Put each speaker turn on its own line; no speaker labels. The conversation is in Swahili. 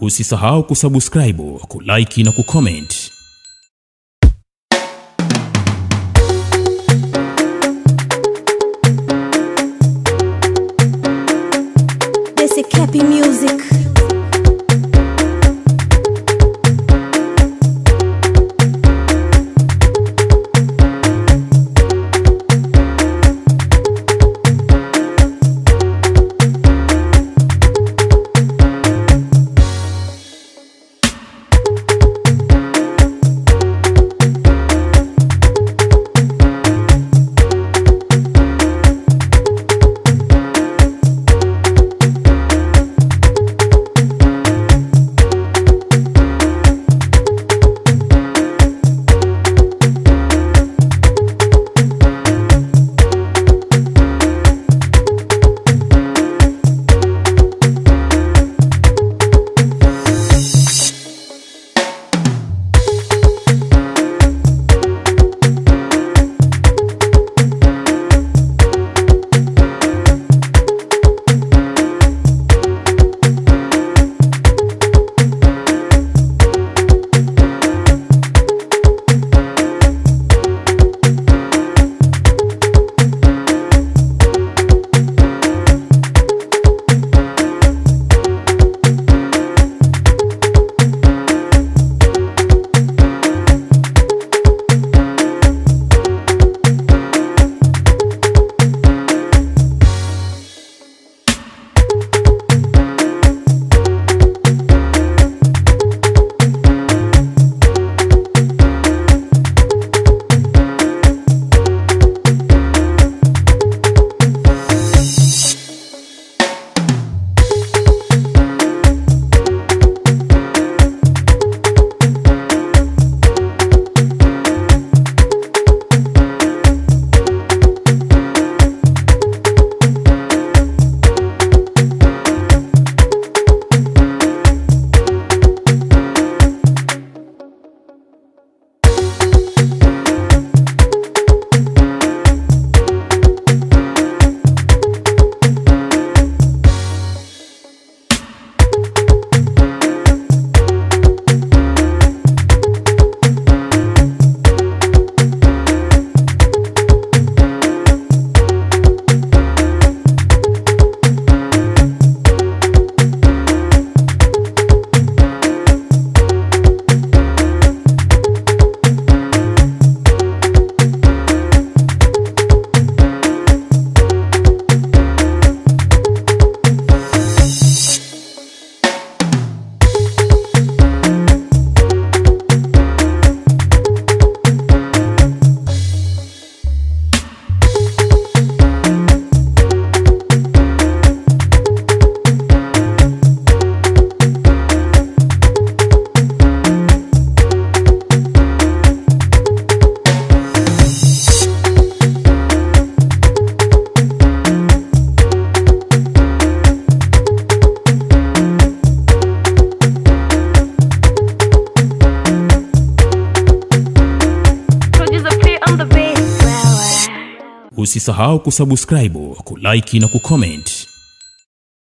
Usisahau kusubscribe, kulike na kucomment. Usisahau kusubscribe, kulike na kucomment.